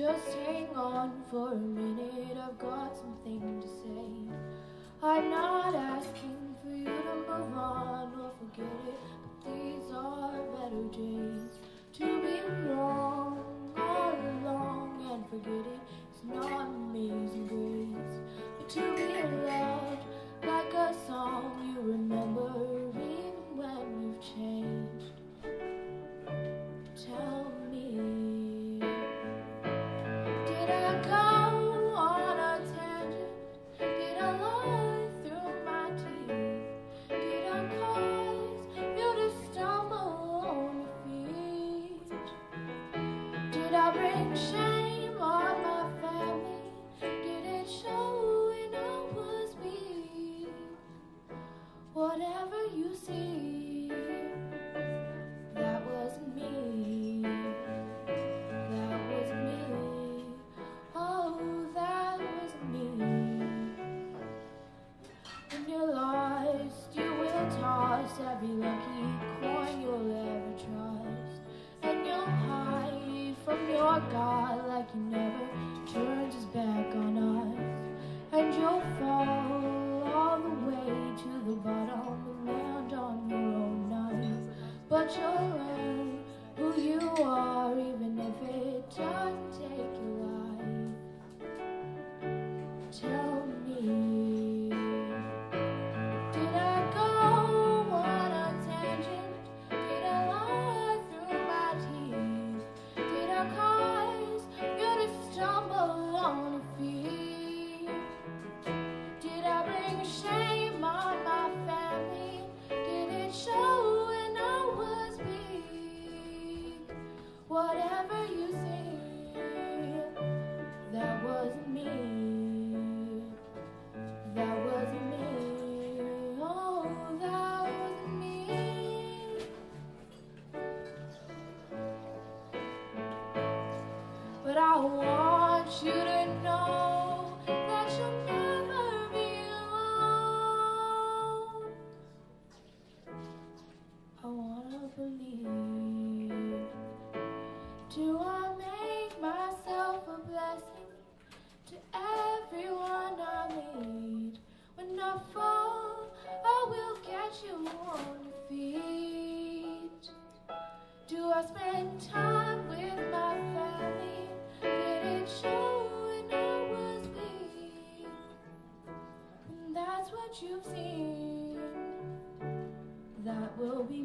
Just hang on for a minute, I've got something to say. I'm not asking for you to move on or forget it, but these are better days. Whatever you see, that was me. That was me. Oh, that was me. When you're lost, you will toss every lucky coin you'll ever trust. God like he never turns his back on us. And you'll fall all the way to the bottom and land on your own knife. But you'll learn who you are even if it doesn't take your you see, that wasn't me. That was me. Oh, that was me. But I want you to know that you'll never be alone. I wanna believe. Do I make myself a blessing to everyone I meet? When I fall, I will catch you on your feet. Do I spend time with my family? Did it show when I was weak? And that's what you've seen. That will be